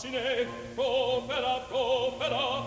fascine, opera, opera,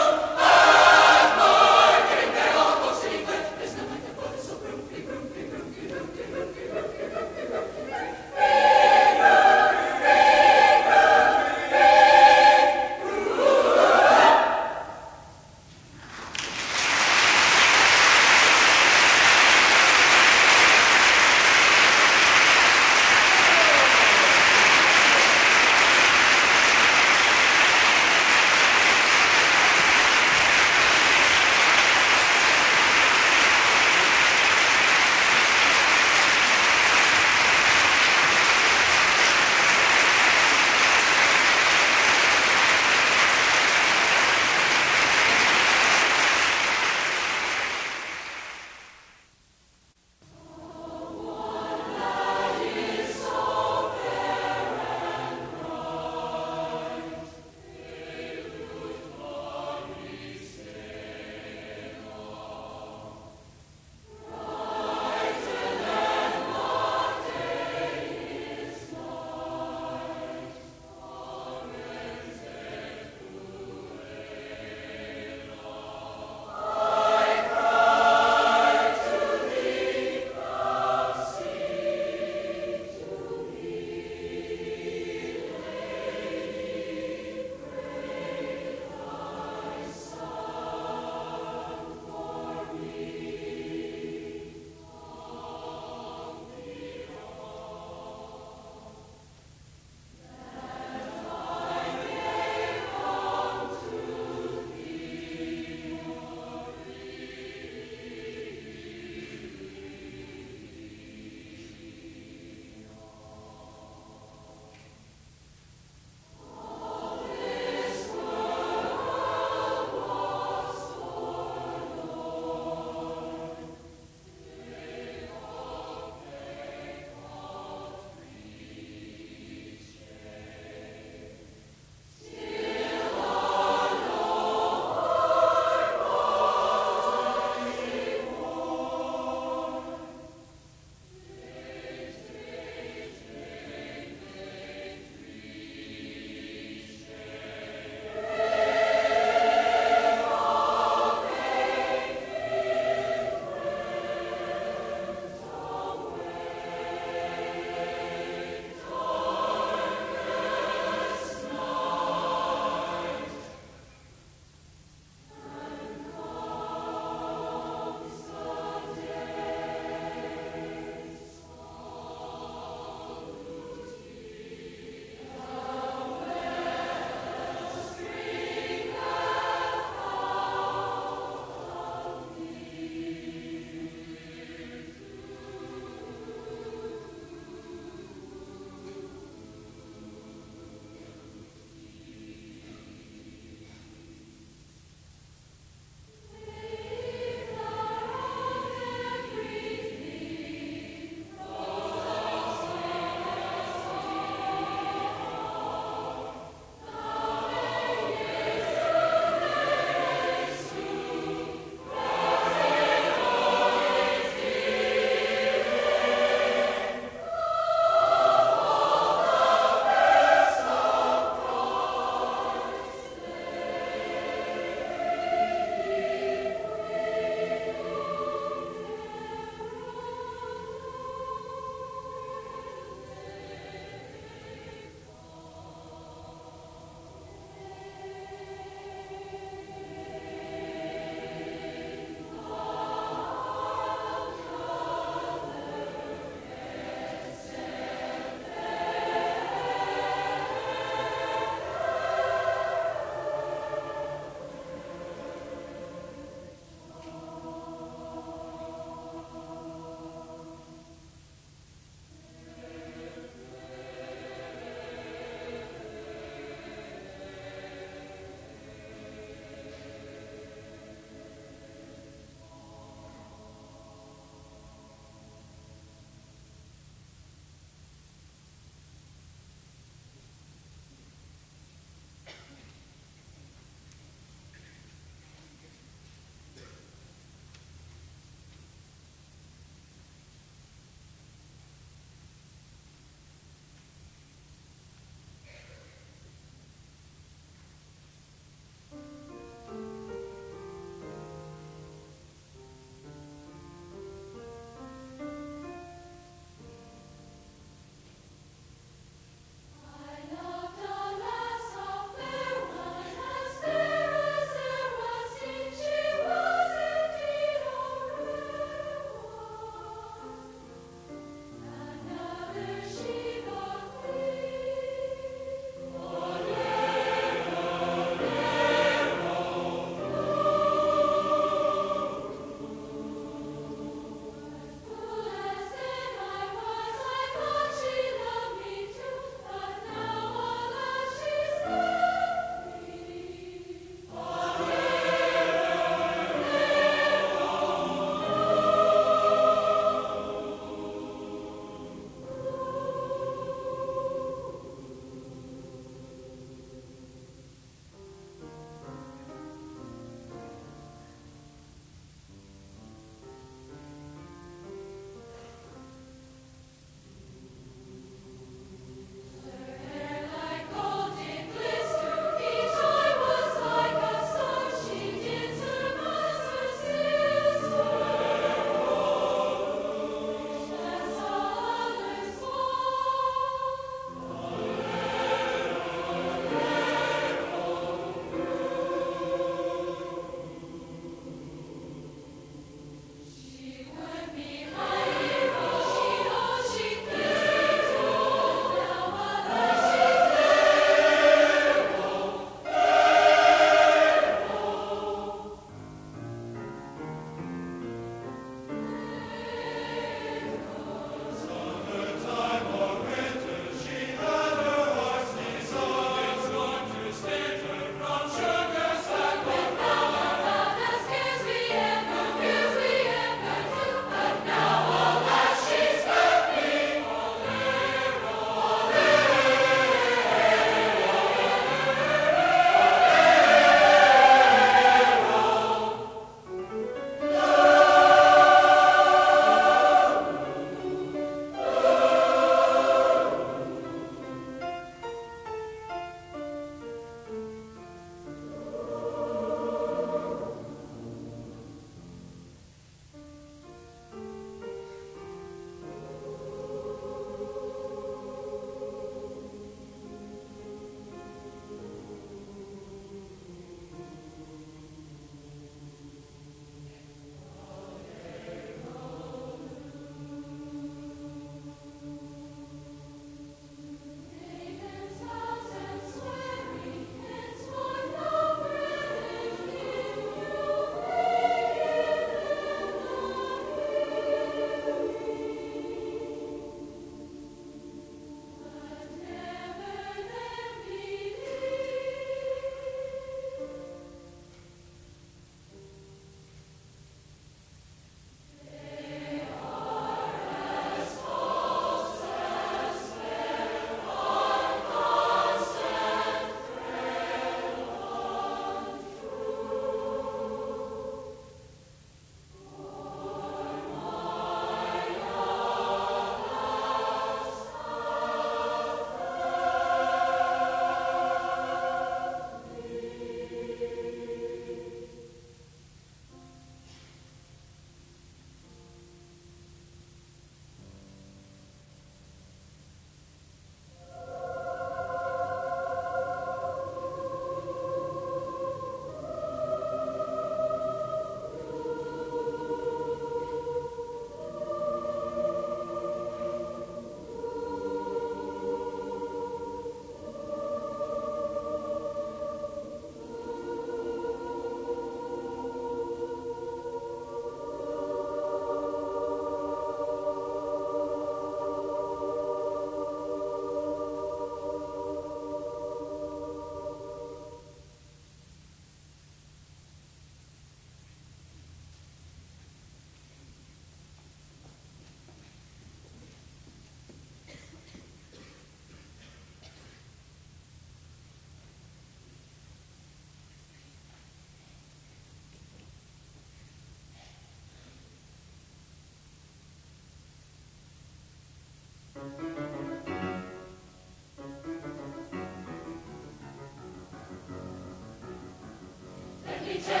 He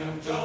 Ciao.